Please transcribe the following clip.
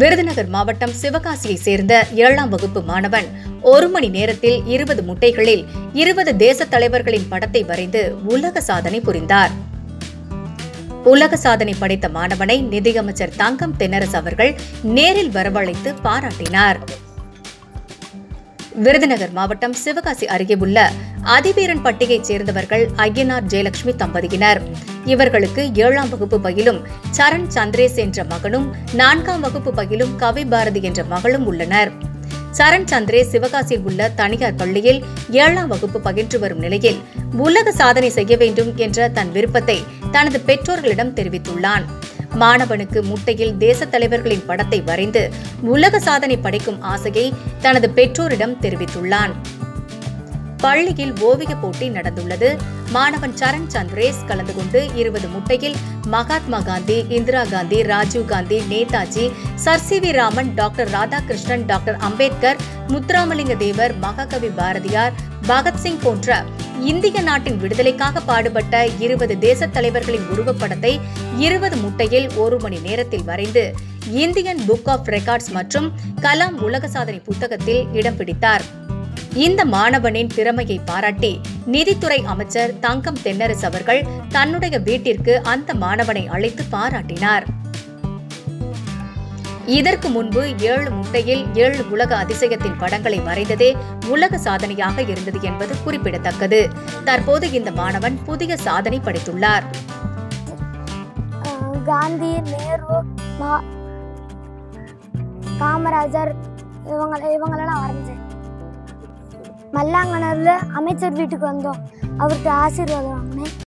விருதுநகர் மாவட்டம் சிவகாசியை சேர்ந்த ஏழாம் வகுப்பு மாணவன் ஒரு மணி நேரத்தில் இருபது முட்டைகளில் இருபது தேச தலைவர்களின் படத்தை வரைந்து உலக சாதனை புரிந்தார். உலக சாதனை படைத்த மாணவனை நிதியமைச்சர் தங்கம் தென்னரசு அவர்கள் நேரில் வரவழைத்து பாராட்டினார். விருதுநகர் மாவட்டம் சிவகாசி அருகே உள்ள அதிவீரன் பட்டிகைச் சேர்ந்தவர்கள் ஐயனார் ஜெயலட்சுமி தம்பதியினர். இவர்களுக்கு ஏழாம் வகுப்பு பயிலும் சரண் சந்திரேஸ் என்ற மகனும் நான்காம் வகுப்பு பயிலும் கவி பாரதி என்ற மகளும் உள்ளனர். சரண் சந்திரே சிவகாசியில் உள்ள தனியார் பள்ளியில் ஏழாம் வகுப்பு பயின்று வரும் நிலையில் உலக சாதனை செய்ய வேண்டும் என்ற தன் விருப்பத்தை தனது பெற்றோர்களிடம் தெரிவித்துள்ளான். மாணவனுக்கு முட்டையில் தேச தலைவர்களின் படத்தை வரைந்து உலக சாதனை படைக்கும் ஆசையை தனது பெற்றோரிடம் தெரிவித்துள்ளான். பள்ளியில் ஓவிய போட்டி நடந்துள்ளது. மாணவன் சரண் சந்திரேஸ் கலந்து கொண்டு இருபது முட்டையில் Mahatma Gandhi Indira Gandhi Rajiv Gandhi Netaji sir C V Raman doctor Radhakrishnan doctor Ambedkar Muthuramalinga Thevar Mahakavi Bharathiyar Bhagat Singh போன்ற இந்திய நாட்டின் விடுதலைக்காக பாடுபட்ட இருபது தேச தலைவர்களின் உருவப்படத்தை இருபது முட்டையில் ஒரு மணி நேரத்தில் வரைந்து இந்தியன் புக் ஆஃப் ரெக்கார்ட்ஸ் மற்றும் கலாம் உலக சாதனை புத்தகத்தில் இடம் பிடித்தார். இந்த மாணவனின் திறமையை பாராட்டி நிதித்துறை அமைச்சர் தங்கம் தென்னரசு அவர்கள் தன்னுடைய வீட்டிற்கு அந்த மாணவனை அழைத்து பாராட்டினார். இதற்கு முன்பு ஏழு முட்டையில் ஏழு உலக அதிசயத்தின் படங்களை வரைந்ததே உலக சாதனையாக இருந்தது என்பது குறிப்பிடத்தக்கது. தற்போது இந்த மாணவன் புதிய சாதனை படைத்துள்ளார். காந்தி நேரு காமராஜர் இவங்களை இவங்களெல்லாம் வரைஞ்சேன். மல்லாங்கனரில் அமைச்சர் வீட்டுக்கு வந்தோம். அவர்கிட்ட ஆசீர்வாதம் வாங்கினேன்.